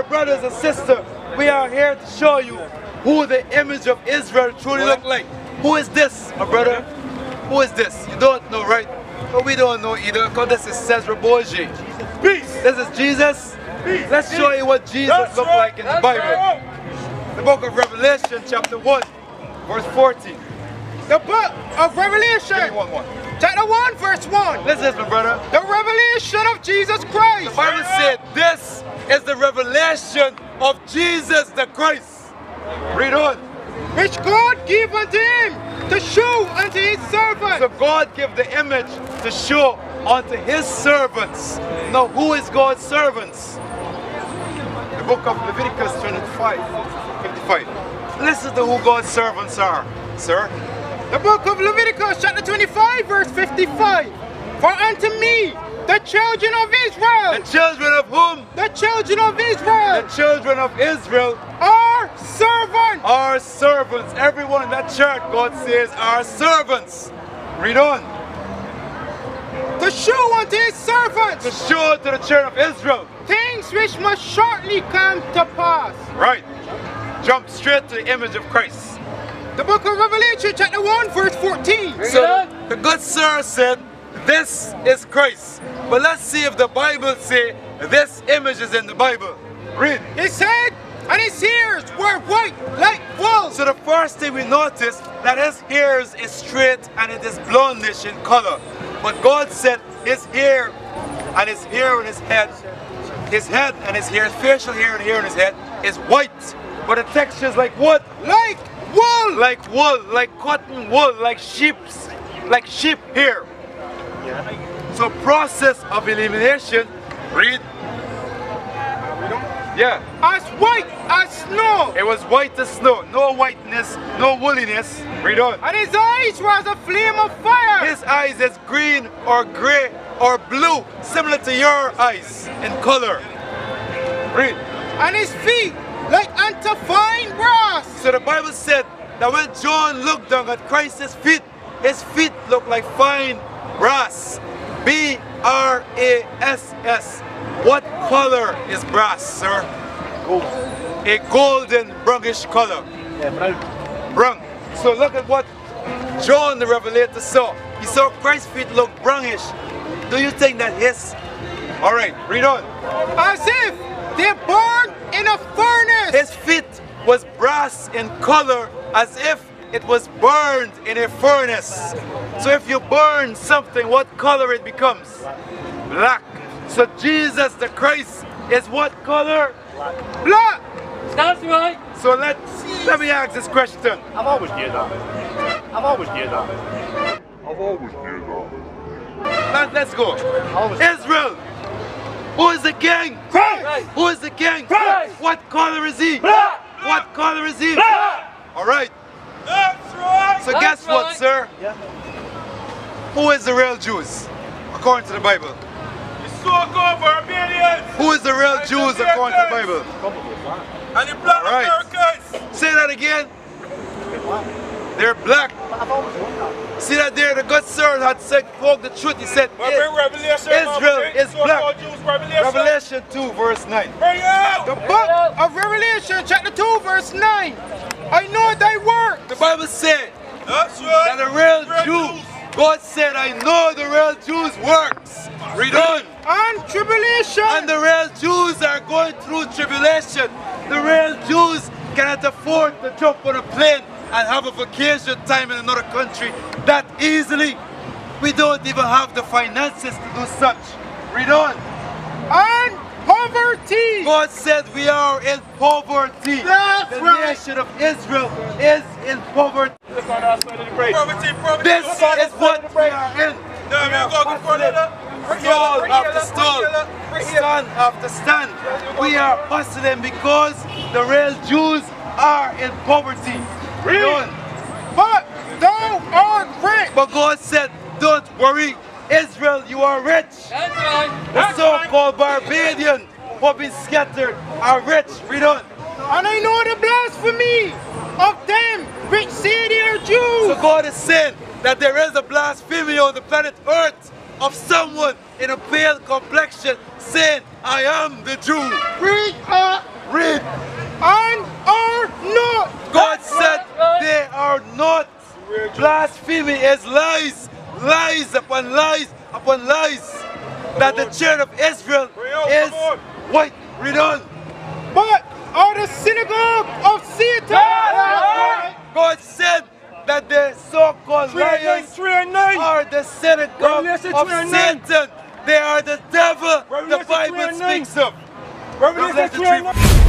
my brothers and sisters, we are here to show you who the image of Israel truly look like. Who is this, my brother? Who is this? You don't know, right? But we don't know either, because this is Cesar Borgia. Peace. This is Jesus. Peace. Let's show you what Jesus That's looked right. like in the Bible. The book of Revelation, chapter 1, verse 14. The book of Give me Revelation, one more. Chapter 1, verse 1. Listen this, my brother. The revelation of Jesus Christ. The Bible said this is the revelation of Jesus the Christ. Read on. which God gave unto him to show unto his servants. So God gave the image to show unto his servants. Now who is God's servants? The book of Leviticus 25, 55. Listen to who God's servants are, sir. The book of Leviticus, chapter 25, verse 55. For unto me, the children of Israel. The children of whom? the children of Israel. The children of Israel are servants. are servants. Everyone in that church, God says, are servants. Read on. To show unto his servants To show to the children of Israel. things which must shortly come to pass. Right. Jump straight to the image of Christ. The book of Revelation, chapter 1, verse 14. So the good sir said, this is Christ. But let's see if the Bible say this image is in the Bible. Read. His said, and his ears were white like wool. So the first thing we notice that his hairs is straight and it is blondish in color. But God said his hair and his hair on his head, his head and his hair, facial hair and hair on his head is white. But the texture is like what? like wool. Like wool, like cotton wool, like sheep's, like sheep hair. So process of elimination, read. Yeah, as white as snow. it was white as snow, no whiteness, no wooliness. Read on. And his eyes was a flame of fire. His eyes is green or gray or blue, similar to your eyes in color. Read. and his feet like unto fine brass. So the Bible said that when John looked down at Christ's feet, his feet looked like fine brass. B R A S S. What color is brass, sir? Gold. A golden brownish color. Yeah, Brown. So look at what John the Revelator saw. He saw Christ's feet look brownish. Do you think that his? All right, read on. As if they burned in a furnace. His feet was brass in color as if it was burned in a furnace. So if you burn something, what color it becomes? Black. So Jesus the Christ is what color? Black. That's right. So let let me ask this question. I've always knew that. I've always knew that. I've always knew that. Let, let's go. Israel. Who is the king? Christ! Who is the king? Christ. What color is he? Black! What color is he? Black! All right. That's right! So That's guess what, sir? Yeah. Who is the real Jews? According to the Bible. You so good, Barbadians! Who is the real Jews according to the Bible? And the black All right. Americans! Say that again. They're black. See that there, the good sir had said, spoke the truth. He said, Israel is black. Revelation. Revelation 2, verse 9. Bring out! The book of Revelation, chapter 2, verse 9. I know thy work. The Bible said That's right! that the real Jews, God said, I know the real Jews works. Read on. And tribulation. And the real Jews are going through tribulation. The real Jews cannot afford to jump on a plane and have a vacation time in another country that easily. We don't even have the finances to do such. Read on. and poverty. God said we are in poverty. That's the right. nation of Israel is in poverty. Look on that side of the break. Poverty, poverty. This Look on that is side what we are in. There we go, go for. Stall after stall, stand after stand. We are hustling because the real Jews are in poverty. Read on. But thou art rich. But God said, don't worry, Israel, you are rich. That's right. The so-called Barbadian who have been scattered are rich. Read on. And I know the blasphemy of them which say they are So God is saying that there is a blasphemy on the planet Earth of someone in a pale complexion saying, I am the Jew. Read uh, Read. and are not. God said they are not. Blasphemy is lies, lies upon lies upon lies. That the children of Israel is white. Read on. But are the synagogue of Satan. God said that the so-called Three and nine, liars three and nine. are the synagogue of Satan. They are the devil the Bible speaks of. Revelation Revelation 3 and 9.